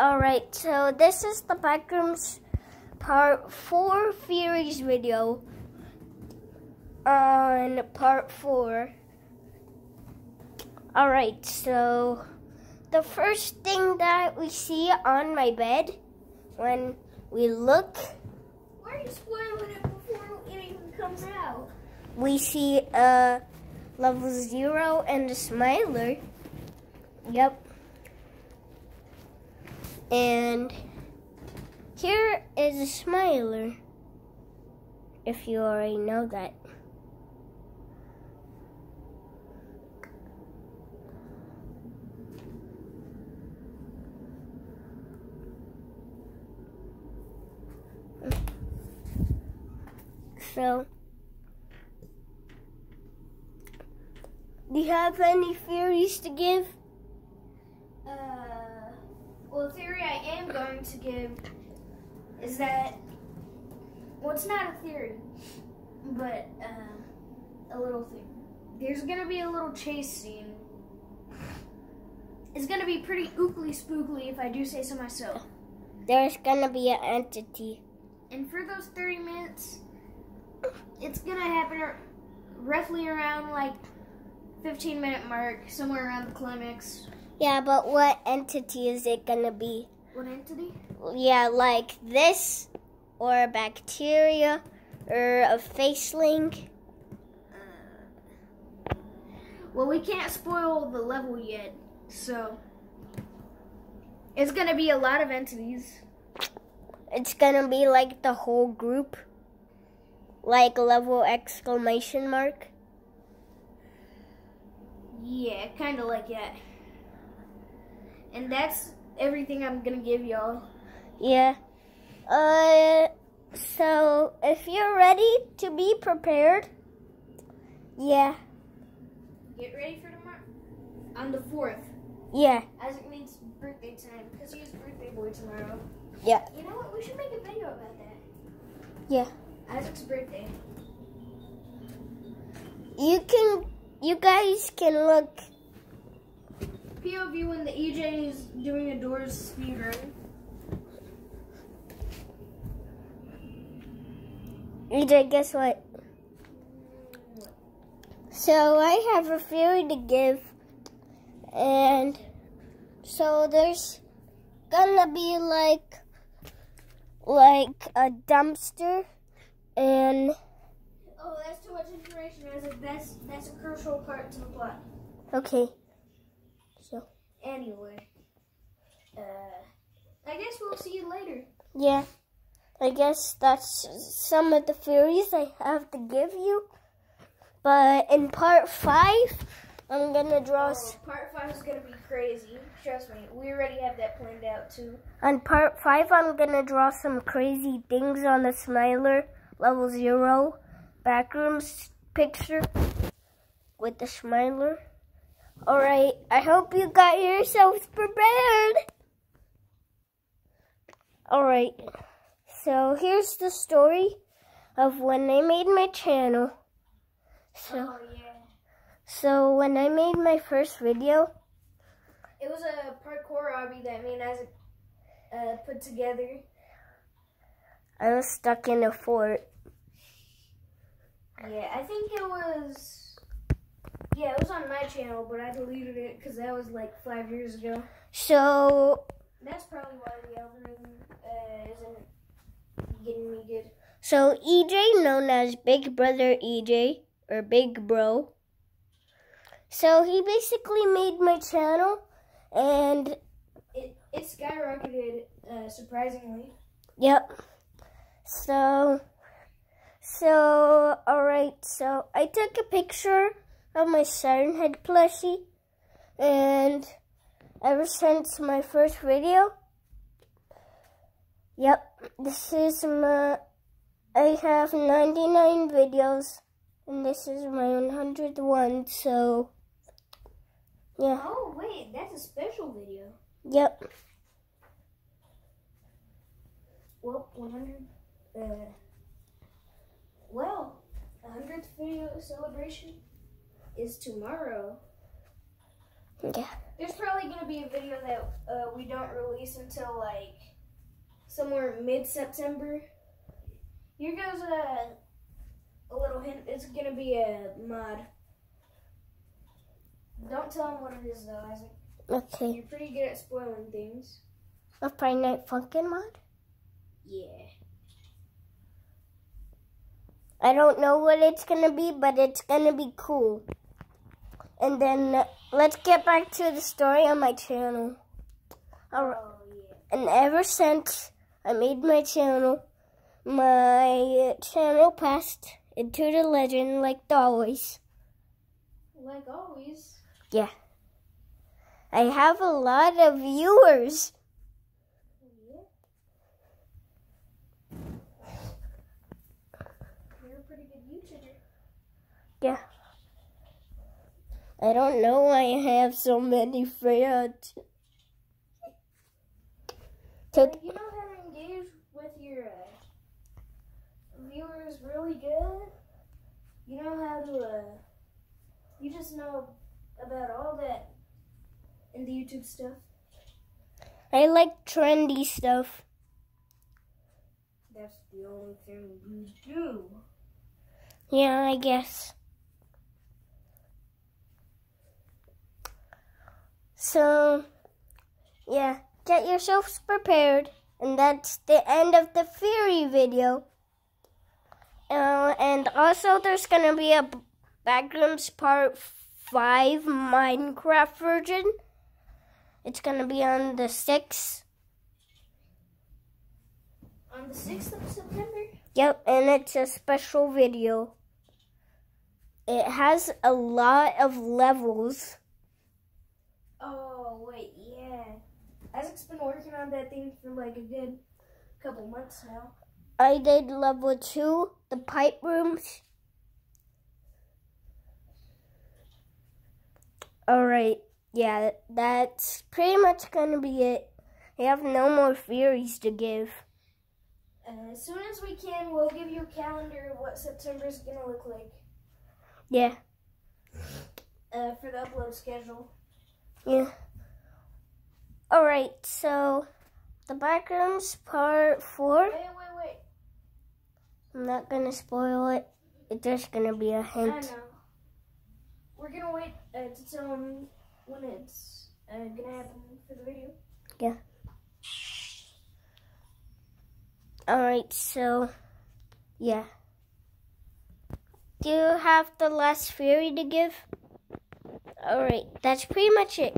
Alright, so this is the Backrooms Part 4 Theories video on Part 4. Alright, so the first thing that we see on my bed when we look, Why are you spoiling it before it even comes out? we see a level 0 and a smiler. Yep. And here is a smiler, if you already know that. So, do you have any theories to give? Uh, well, the theory I am going to give is that, well, it's not a theory, but uh, a little thing. There's gonna be a little chase scene. It's gonna be pretty ookly spookly if I do say so myself. There's gonna be an entity. And for those 30 minutes, it's gonna happen roughly around like 15 minute mark, somewhere around the climax. Yeah, but what entity is it gonna be? What entity? Yeah, like this, or a bacteria, or a faceling. Uh, well, we can't spoil the level yet, so it's gonna be a lot of entities. It's gonna be like the whole group. Like level exclamation mark. Yeah, kind of like that. And that's everything I'm gonna give y'all. Yeah. Uh, so if you're ready to be prepared, yeah, Get ready for tomorrow. On the fourth, yeah, As it means birthday time because he's birthday boy tomorrow. Yeah. You know what? We should make a video about that. Yeah. Isaac's birthday. you can, you guys can look. POV when the EJ is doing a doors speed. EJ, guess what? So I have a theory to give, and so there's gonna be like, like a dumpster, and Oh, that's too much information. That's that's a crucial part to the plot. okay, so Anyway, we'll see you later. yeah, I guess that's some of the theories I have to give you. But in part five, I'm gonna draw. Oh, part five is gonna be crazy. Trust me, we already have that planned out too. On part five, I'm gonna draw some crazy things on the Smiler level zero backrooms picture with the Smiler. Alright, I hope you got yourselves prepared. Alright, so here's the story of when I made my channel. So, Oh yeah, so when I made my first video, it was a parkour hobby that me and Isaac uh, put together. I was stuck in a fort. Yeah, I think it was. Yeah, it was on my channel, but I deleted it because that was like five years ago. So That's probably why the algorithm uh, isn't getting me good. So EJ, known as Big Brother EJ or Big Bro. So he basically made my channel, and It it skyrocketed uh, surprisingly. yep. So, so all right. So I took a picture of my Siren Head plushie, and ever since my first video, yep, this is my. I have 99 videos, and this is my 100th one, so, yeah, Oh wait, that's a special video. yep, Well, 100. Uh, well, 100th video celebration is tomorrow. Yeah. There's probably gonna be a video that uh, we don't release until like somewhere mid September. Here goes a a little hint. It's gonna be a mod. Don't tell him what it is though, Isaac. Okay. You're pretty good at spoiling things. A Friday Night Funkin' mod? Yeah. I don't know what it's gonna be, but it's gonna be cool. And then uh, let's get back to the story on my channel. Alright. Oh yeah. And ever since I made my channel, my channel passed into the legend like always. Like always. Yeah. I have a lot of viewers. Yeah. You're a pretty good YouTuber. Yeah. I don't know why I have so many friends. So, You know how to engage with your uh, viewers really good. You know how to. Uh, you just know about all that in the YouTube stuff. I like trendy stuff. That's the only thing you do. Yeah, I guess. So, yeah, get yourselves prepared. And that's the end of the Fury video. Uh, and also, there's gonna be a Backrooms Part 5 Minecraft version. It's gonna be on the 6th. On the 6th of September? Yep, and it's a special video. It has a lot of levels. Oh, wait, yeah. Isaac's been working on that thing for like a good couple months now. I did level two, the pipe rooms. Alright, yeah, that's pretty much gonna be it. I have no more theories to give. Uh, as soon as we can, we'll give you a calendar of what September is gonna look like Yeah, uh, for the upload schedule. Yeah. Alright, so the backrooms part four. Wait, wait, wait. I'm not gonna spoil it. It's just gonna be a hint. I know. We're gonna wait uh, to tell them when it's uh, gonna happen for the video. Yeah. Alright, so yeah. Do you have the last theory to give? Alright, that's pretty much it.